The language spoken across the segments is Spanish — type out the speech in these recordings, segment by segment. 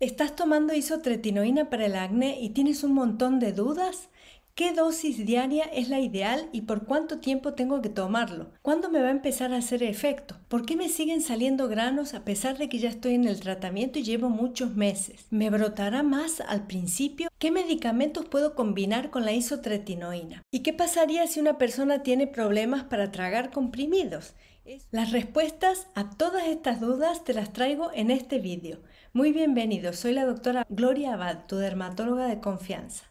¿Estás tomando isotretinoína para el acné y tienes un montón de dudas? ¿Qué dosis diaria es la ideal y por cuánto tiempo tengo que tomarlo? ¿Cuándo me va a empezar a hacer efecto? ¿Por qué me siguen saliendo granos a pesar de que ya estoy en el tratamiento y llevo muchos meses? ¿Me brotará más al principio? ¿Qué medicamentos puedo combinar con la isotretinoína? ¿Y qué pasaría si una persona tiene problemas para tragar comprimidos? Las respuestas a todas estas dudas te las traigo en este vídeo. Muy bienvenido, soy la doctora Gloria Abad, tu dermatóloga de confianza.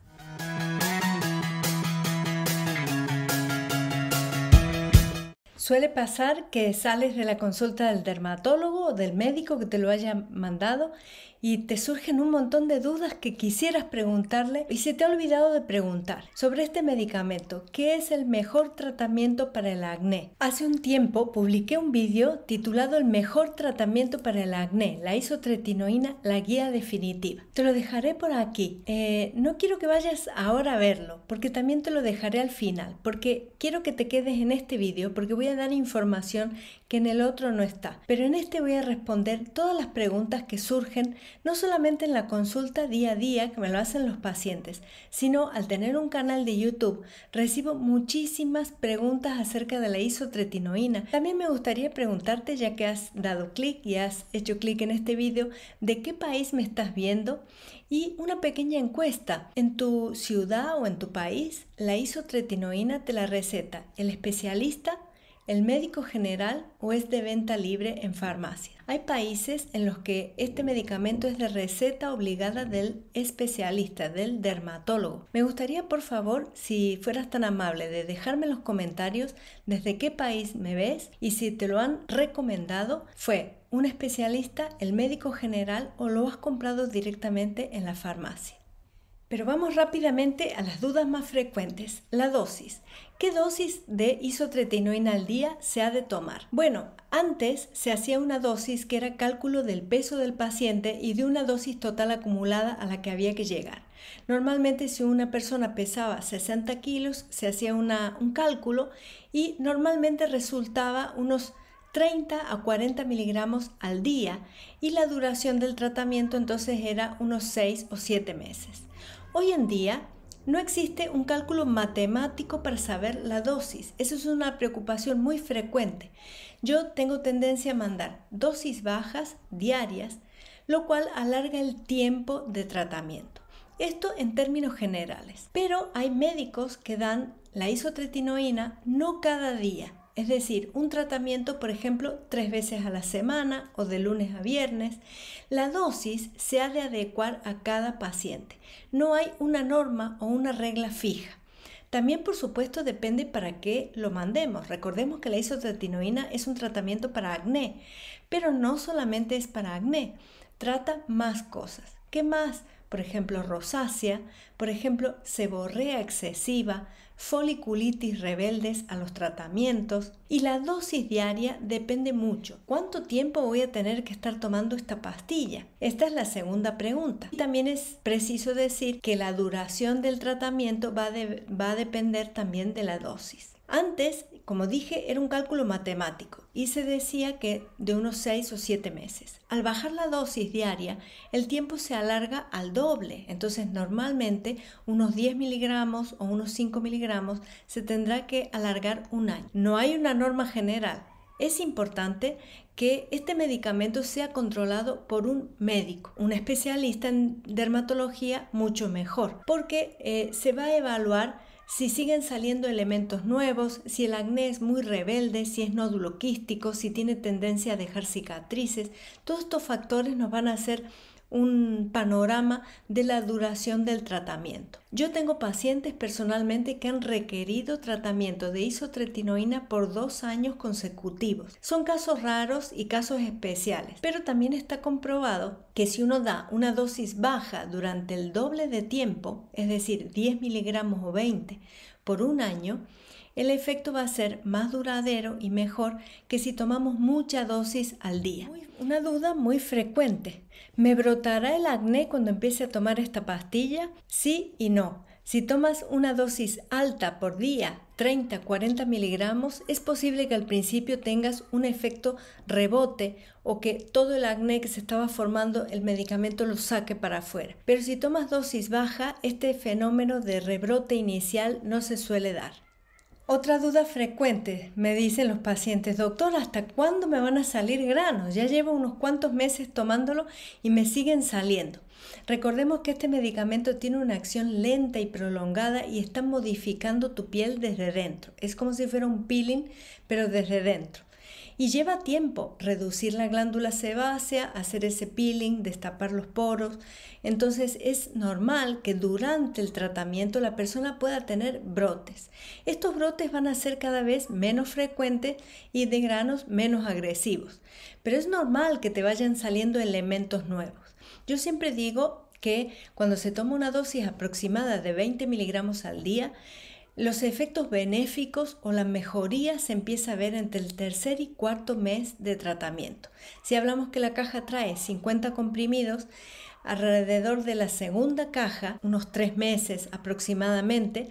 Suele pasar que sales de la consulta del dermatólogo o del médico que te lo haya mandado y te surgen un montón de dudas que quisieras preguntarle y se te ha olvidado de preguntar sobre este medicamento, ¿qué es el mejor tratamiento para el acné? Hace un tiempo publiqué un vídeo titulado El mejor tratamiento para el acné, la isotretinoína, la guía definitiva. Te lo dejaré por aquí. Eh, no quiero que vayas ahora a verlo, porque también te lo dejaré al final, porque quiero que te quedes en este vídeo, porque voy a dar información que en el otro no está. Pero en este voy a responder todas las preguntas que surgen no solamente en la consulta día a día que me lo hacen los pacientes, sino al tener un canal de YouTube recibo muchísimas preguntas acerca de la isotretinoína. También me gustaría preguntarte, ya que has dado clic y has hecho clic en este vídeo, de qué país me estás viendo y una pequeña encuesta. En tu ciudad o en tu país, la isotretinoína te la receta el especialista el médico general o es de venta libre en farmacia. Hay países en los que este medicamento es de receta obligada del especialista, del dermatólogo. Me gustaría, por favor, si fueras tan amable de dejarme en los comentarios desde qué país me ves y si te lo han recomendado, fue un especialista, el médico general o lo has comprado directamente en la farmacia. Pero vamos rápidamente a las dudas más frecuentes. La dosis. ¿Qué dosis de isotretinoína al día se ha de tomar? Bueno, antes se hacía una dosis que era cálculo del peso del paciente y de una dosis total acumulada a la que había que llegar. Normalmente si una persona pesaba 60 kilos, se hacía un cálculo y normalmente resultaba unos 30 a 40 miligramos al día y la duración del tratamiento entonces era unos 6 o 7 meses. Hoy en día no existe un cálculo matemático para saber la dosis. Eso es una preocupación muy frecuente. Yo tengo tendencia a mandar dosis bajas diarias, lo cual alarga el tiempo de tratamiento. Esto en términos generales. Pero hay médicos que dan la isotretinoína no cada día, es decir, un tratamiento, por ejemplo, tres veces a la semana o de lunes a viernes. La dosis se ha de adecuar a cada paciente. No hay una norma o una regla fija. También, por supuesto, depende para qué lo mandemos. Recordemos que la isotretinoína es un tratamiento para acné, pero no solamente es para acné, trata más cosas. ¿Qué más? Por ejemplo, rosácea, por ejemplo, seborrea excesiva, foliculitis rebeldes a los tratamientos y la dosis diaria depende mucho. ¿Cuánto tiempo voy a tener que estar tomando esta pastilla? Esta es la segunda pregunta. Y también es preciso decir que la duración del tratamiento va, va a depender también de la dosis. Antes, como dije, era un cálculo matemático y se decía que de unos 6 o 7 meses. Al bajar la dosis diaria, el tiempo se alarga al doble. Entonces, normalmente unos 10 miligramos o unos 5 miligramos se tendrá que alargar un año. No hay una norma general. Es importante que este medicamento sea controlado por un médico, un especialista en dermatología mucho mejor, porque eh, se va a evaluar si siguen saliendo elementos nuevos, si el acné es muy rebelde, si es nódulo quístico, si tiene tendencia a dejar cicatrices, todos estos factores nos van a hacer un panorama de la duración del tratamiento. Yo tengo pacientes personalmente que han requerido tratamiento de isotretinoína por dos años consecutivos. Son casos raros y casos especiales, pero también está comprobado que si uno da una dosis baja durante el doble de tiempo, es decir, 10 miligramos o 20 por un año, el efecto va a ser más duradero y mejor que si tomamos mucha dosis al día. Una duda muy frecuente. ¿Me brotará el acné cuando empiece a tomar esta pastilla? Sí y no. Si tomas una dosis alta por día, 30-40 miligramos, es posible que al principio tengas un efecto rebote o que todo el acné que se estaba formando el medicamento lo saque para afuera. Pero si tomas dosis baja, este fenómeno de rebrote inicial no se suele dar. Otra duda frecuente, me dicen los pacientes, doctor, ¿hasta cuándo me van a salir granos? Ya llevo unos cuantos meses tomándolo y me siguen saliendo. Recordemos que este medicamento tiene una acción lenta y prolongada y está modificando tu piel desde dentro. Es como si fuera un peeling, pero desde dentro. Y lleva tiempo reducir la glándula sebácea, hacer ese peeling, destapar los poros. Entonces es normal que durante el tratamiento la persona pueda tener brotes. Estos brotes van a ser cada vez menos frecuentes y de granos menos agresivos. Pero es normal que te vayan saliendo elementos nuevos. Yo siempre digo que cuando se toma una dosis aproximada de 20 miligramos al día, los efectos benéficos o la mejoría se empieza a ver entre el tercer y cuarto mes de tratamiento. Si hablamos que la caja trae 50 comprimidos, alrededor de la segunda caja, unos tres meses aproximadamente,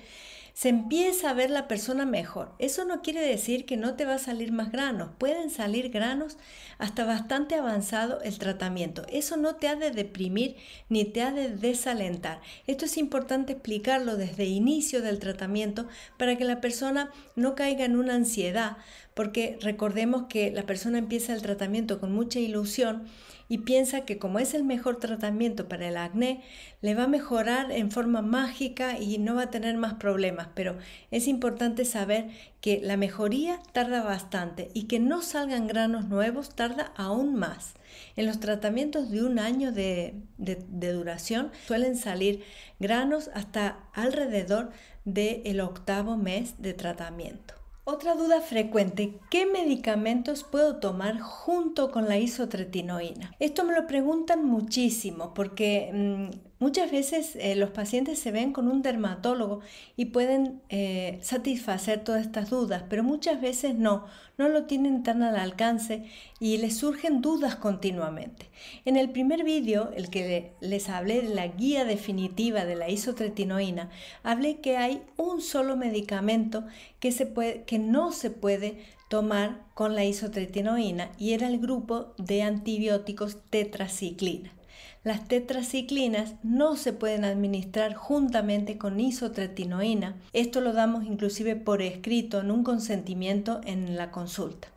se empieza a ver la persona mejor. Eso no quiere decir que no te va a salir más granos. Pueden salir granos hasta bastante avanzado el tratamiento. Eso no te ha de deprimir ni te ha de desalentar. Esto es importante explicarlo desde el inicio del tratamiento para que la persona no caiga en una ansiedad, porque recordemos que la persona empieza el tratamiento con mucha ilusión y piensa que como es el mejor tratamiento para el acné, le va a mejorar en forma mágica y no va a tener más problemas. Pero es importante saber que la mejoría tarda bastante y que no salgan granos nuevos tarda aún más. En los tratamientos de un año de, duración suelen salir granos hasta alrededor del octavo mes de tratamiento. Otra duda frecuente, ¿qué medicamentos puedo tomar junto con la isotretinoína? Esto me lo preguntan muchísimo porque mm, Muchas veces eh, los pacientes se ven con un dermatólogo y pueden eh, satisfacer todas estas dudas, pero muchas veces no, no lo tienen tan al alcance y les surgen dudas continuamente. En el primer vídeo, el que les hablé de la guía definitiva de la isotretinoína, hablé que hay un solo medicamento que, que no se puede tomar con la isotretinoína y era el grupo de antibióticos tetraciclina. Las tetraciclinas no se pueden administrar juntamente con isotretinoína. Esto lo damos inclusive por escrito en un consentimiento en la consulta.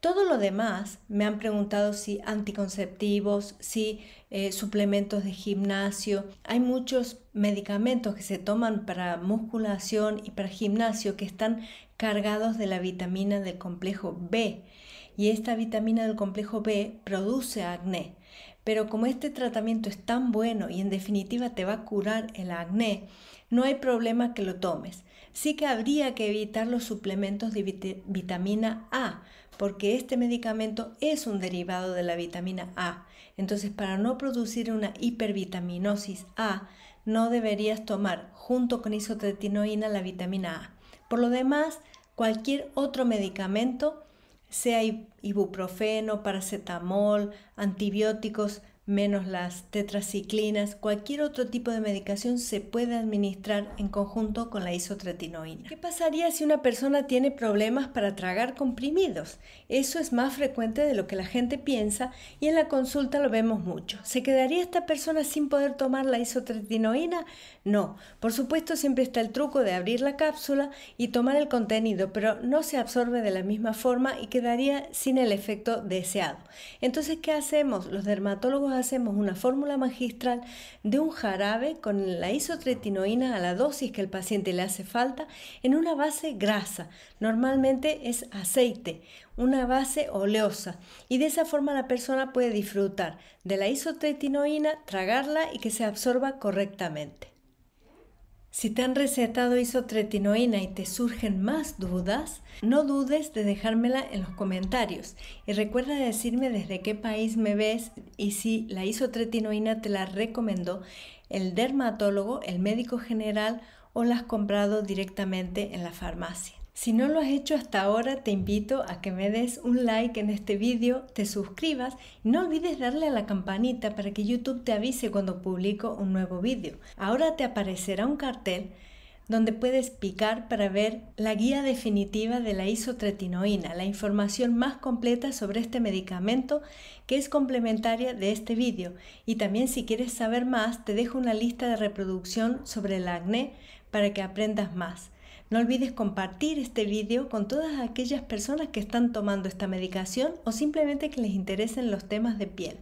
Todo lo demás me han preguntado si anticonceptivos, si eh, suplementos de gimnasio. Hay muchos medicamentos que se toman para musculación y para gimnasio que están cargados de la vitamina del complejo B. Y esta vitamina del complejo B produce acné. Pero como este tratamiento es tan bueno y en definitiva te va a curar el acné, no hay problema que lo tomes. Sí que habría que evitar los suplementos de vitamina A, porque este medicamento es un derivado de la vitamina A. Entonces, para no producir una hipervitaminosis A, no deberías tomar junto con isotretinoína la vitamina A. Por lo demás, cualquier otro medicamento sea ibuprofeno, paracetamol, antibióticos, menos las tetraciclinas, cualquier otro tipo de medicación se puede administrar en conjunto con la isotretinoína. ¿Qué pasaría si una persona tiene problemas para tragar comprimidos? Eso es más frecuente de lo que la gente piensa y en la consulta lo vemos mucho. ¿Se quedaría esta persona sin poder tomar la isotretinoína? No, por supuesto siempre está el truco de abrir la cápsula y tomar el contenido, pero no se absorbe de la misma forma y quedaría sin el efecto deseado. Entonces, ¿qué hacemos? Los dermatólogos hacemos una fórmula magistral de un jarabe con la isotretinoína a la dosis que el paciente le hace falta en una base grasa. Normalmente es aceite, una base oleosa y de esa forma la persona puede disfrutar de la isotretinoína, tragarla y que se absorba correctamente. Si te han recetado isotretinoína y te surgen más dudas, no dudes de dejármela en los comentarios y recuerda decirme desde qué país me ves y si la isotretinoína te la recomendó el dermatólogo, el médico general o la has comprado directamente en la farmacia. Si no lo has hecho hasta ahora, te invito a que me des un like en este vídeo, te suscribas y no olvides darle a la campanita para que YouTube te avise cuando publico un nuevo vídeo. Ahora te aparecerá un cartel donde puedes picar para ver la guía definitiva de la isotretinoína, la información más completa sobre este medicamento que es complementaria de este vídeo. Y también si quieres saber más, te dejo una lista de reproducción sobre el acné para que aprendas más. No olvides compartir este vídeo con todas aquellas personas que están tomando esta medicación o simplemente que les interesen los temas de piel.